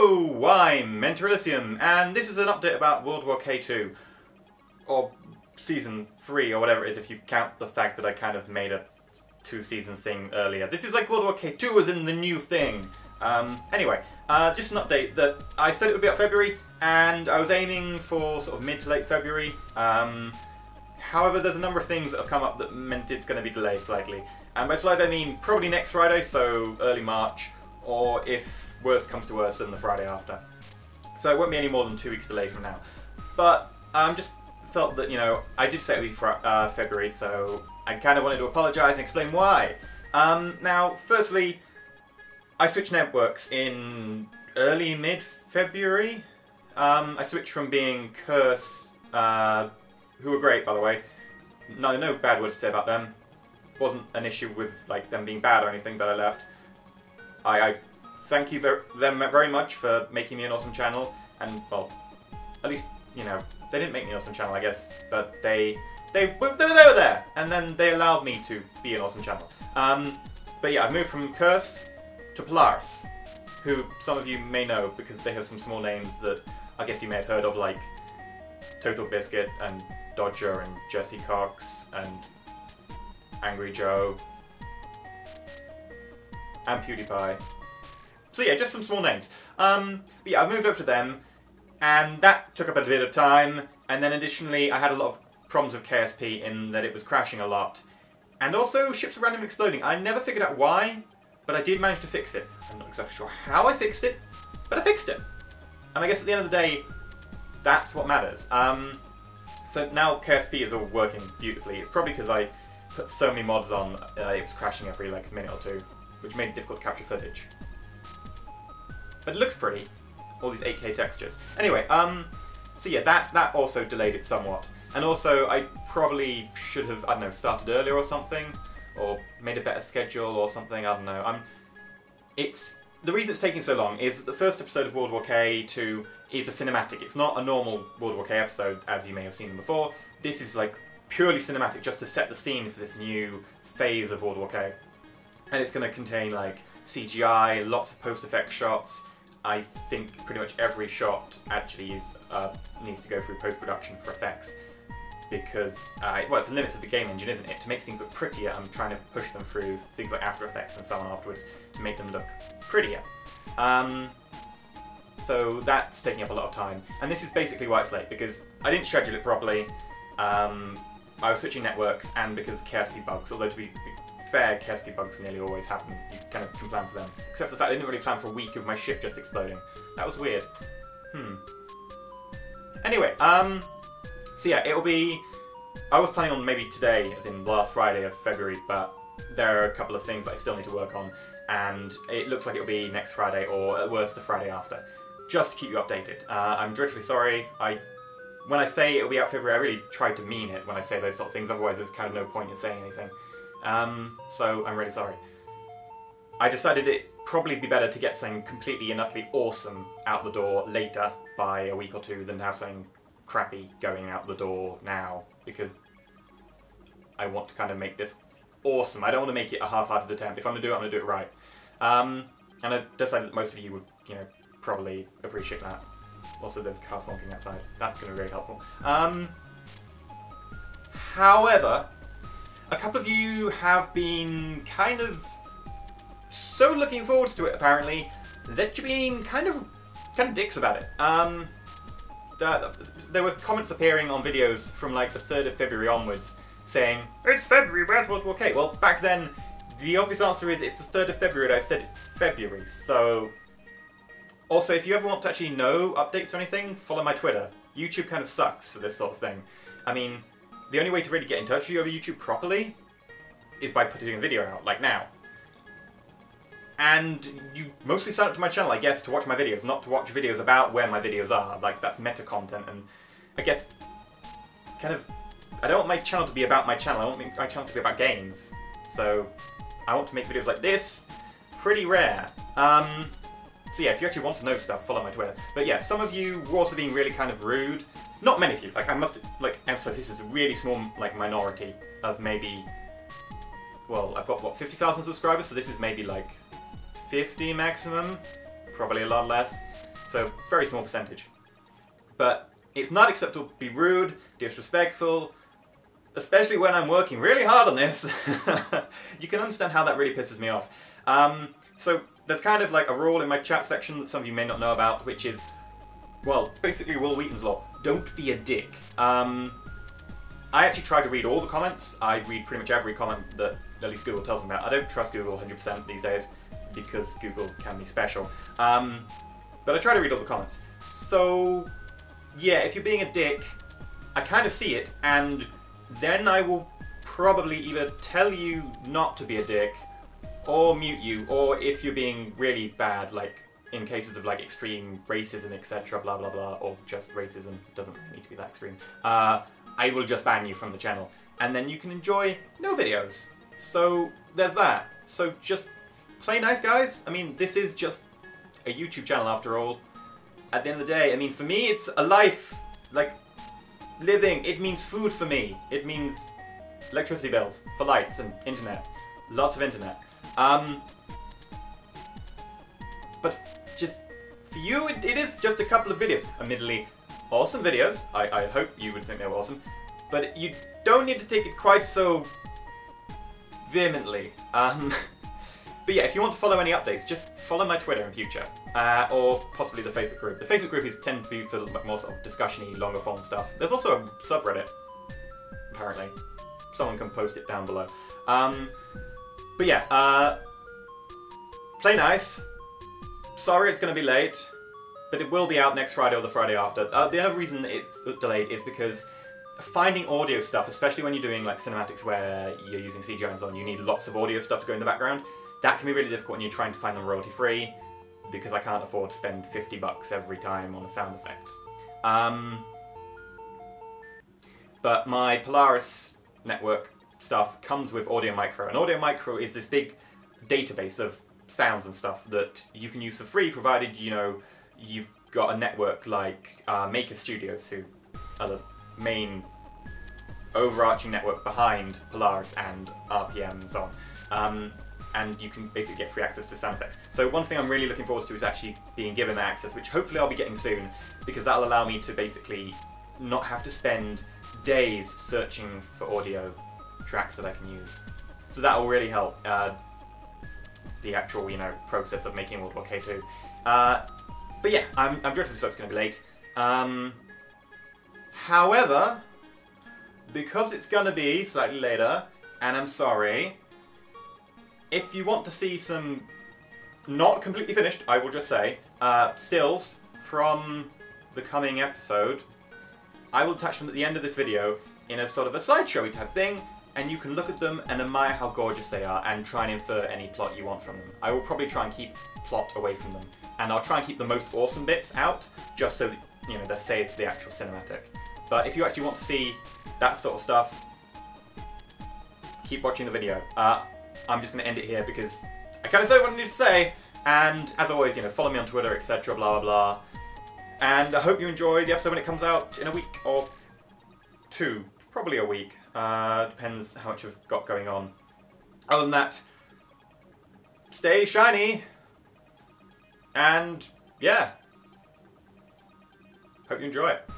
Hello, I'm EnterElysium, and this is an update about World War K2, or Season 3, or whatever it is if you count the fact that I kind of made a two-season thing earlier. This is like World War K2 was in the new thing. Um, anyway, uh, just an update that I said it would be out February, and I was aiming for sort of mid to late February. Um, however, there's a number of things that have come up that meant it's going to be delayed slightly. And by slightly I mean probably next Friday, so early March, or if worst comes to worst, then the Friday after. So it won't be any more than two weeks delay from now. But I um, just felt that, you know, I did say it would be uh, February, so I kind of wanted to apologise and explain why. Um, now, firstly, I switched networks in early mid-February. Um, I switched from being Curse, uh, who were great, by the way. No, no bad words to say about them. Wasn't an issue with like them being bad or anything that I left. I, I thank you them very much for making me an awesome channel, and well, at least you know they didn't make me an awesome channel, I guess, but they they they were, they were there, and then they allowed me to be an awesome channel. Um, but yeah, I've moved from Curse to Polaris, who some of you may know because they have some small names that I guess you may have heard of, like Total Biscuit and Dodger and Jesse Cox and Angry Joe and PewDiePie. So yeah, just some small names. Um, but yeah, I moved up to them, and that took up a bit of time. And then additionally, I had a lot of problems with KSP in that it was crashing a lot. And also, ships were randomly exploding. I never figured out why, but I did manage to fix it. I'm not exactly sure how I fixed it, but I fixed it. And I guess at the end of the day, that's what matters. Um, so now KSP is all working beautifully. It's probably because I put so many mods on, uh, it was crashing every like minute or two, which made it difficult to capture footage. But it looks pretty, all these 8K textures. Anyway, um, so yeah, that, that also delayed it somewhat. And also, I probably should have, I don't know, started earlier or something, or made a better schedule or something, I don't know. I'm, it's, the reason it's taking so long is that the first episode of World War K2 is a cinematic. It's not a normal World War K episode, as you may have seen them before. This is like purely cinematic, just to set the scene for this new phase of World War K. And it's going to contain like CGI, lots of post-effect shots, I think pretty much every shot actually is uh, needs to go through post-production for effects because, uh, well, it's a limit of the game engine, isn't it? To make things look prettier, I'm trying to push them through things like After Effects and so on afterwards to make them look prettier. Um, so that's taking up a lot of time. And this is basically why it's late, because I didn't schedule it properly, um, I was switching networks, and because KSP bugs, although to be fair, KSP bugs nearly always happen. You kind of can plan for them. Except for the fact I didn't really plan for a week of my ship just exploding. That was weird. Hmm. Anyway, um, so yeah, it'll be. I was planning on maybe today, as in last Friday of February, but there are a couple of things that I still need to work on, and it looks like it'll be next Friday, or at worst, the Friday after. Just to keep you updated. Uh, I'm dreadfully sorry. I, when I say it'll be out February, I really tried to mean it when I say those sort of things. Otherwise, there's kind of no point in saying anything. Um, so I'm really sorry. I decided it'd probably be better to get something completely and utterly awesome out the door later by a week or two than to have something crappy going out the door now because I want to kind of make this awesome. I don't want to make it a half-hearted attempt. If I'm going to do it, I'm going to do it right. Um, and I decided that most of you would, you know, probably appreciate that. Also, there's cars honking outside. That's going to be very helpful. Um, however, a couple of you have been kind of so looking forward to it, apparently, that you've been kind of kind of dicks about it. Um, there were comments appearing on videos from like the 3rd of February onwards saying, It's February, where's World War K? Well, back then, the obvious answer is it's the 3rd of February, and I said February, so... Also, if you ever want to actually know updates or anything, follow my Twitter. YouTube kind of sucks for this sort of thing. I mean, the only way to really get in touch with you over YouTube properly is by putting a video out, like now. And you mostly sign up to my channel, I guess, to watch my videos, not to watch videos about where my videos are. Like, that's meta content, and I guess, kind of, I don't want my channel to be about my channel, I want my channel to be about games. So, I want to make videos like this, pretty rare. Um, so yeah, if you actually want to know stuff, follow my Twitter. But yeah, some of you were also being really kind of rude. Not many of you. Like I must like emphasize this is a really small like minority of maybe. Well, I've got what 50,000 subscribers, so this is maybe like 50 maximum, probably a lot less. So very small percentage. But it's not acceptable to be rude, disrespectful, especially when I'm working really hard on this. you can understand how that really pisses me off. Um, so there's kind of like a rule in my chat section that some of you may not know about, which is, well, basically Wil Wheaton's law. Don't be a dick. Um, I actually try to read all the comments. I read pretty much every comment that at least Google tells me about. I don't trust Google 100% these days because Google can be special. Um, but I try to read all the comments. So, yeah, if you're being a dick, I kind of see it, and then I will probably either tell you not to be a dick, or mute you, or if you're being really bad, like in cases of like extreme racism, etc., blah blah blah, or just racism doesn't need to be that extreme. Uh, I will just ban you from the channel, and then you can enjoy no videos. So there's that. So just play nice, guys. I mean, this is just a YouTube channel after all. At the end of the day, I mean, for me, it's a life. Like living, it means food for me. It means electricity bills for lights and internet, lots of internet. Um, but just for you, it, it is just a couple of videos. Admittedly, awesome videos. I, I hope you would think they were awesome. But you don't need to take it quite so vehemently. Um, but yeah, if you want to follow any updates, just follow my Twitter in future, uh, or possibly the Facebook group. The Facebook group is tend to be for more sort of discussion-y, longer form stuff. There's also a subreddit, apparently. Someone can post it down below. Um, but yeah, uh, play nice. Sorry it's going to be late, but it will be out next Friday or the Friday after. Uh, the other reason it's delayed is because finding audio stuff, especially when you're doing like cinematics where you're using CGI and so on, you need lots of audio stuff to go in the background. That can be really difficult when you're trying to find them royalty free, because I can't afford to spend 50 bucks every time on a sound effect. Um, but my Polaris network stuff comes with Audio Micro, and Audio Micro is this big database of sounds and stuff that you can use for free, provided you know you've got a network like uh, Maker Studios, who are the main overarching network behind Polaris and RPM and so on. Um, and you can basically get free access to sound effects. So one thing I'm really looking forward to is actually being given that access, which hopefully I'll be getting soon, because that'll allow me to basically not have to spend days searching for audio tracks that I can use. So that will really help uh, the actual, you know, process of making World War K2. Uh, but yeah, I'm, I'm dreadfully sorry it's going to be late. Um, however, because it's going to be slightly later, and I'm sorry, if you want to see some not completely finished, I will just say, uh, stills from the coming episode, I will attach them at the end of this video in a sort of a slideshow type thing, and you can look at them and admire how gorgeous they are and try and infer any plot you want from them. I will probably try and keep plot away from them, and I'll try and keep the most awesome bits out, just so that, you know they're saved for the actual cinematic. But if you actually want to see that sort of stuff, keep watching the video. Uh, I'm just going to end it here because I kind of said what I need to say. And as always, you know, follow me on Twitter, etc. Blah blah blah. And I hope you enjoy the episode when it comes out in a week or two, probably a week. Uh, depends how much you've got going on. Other than that, stay shiny. And yeah, hope you enjoy it.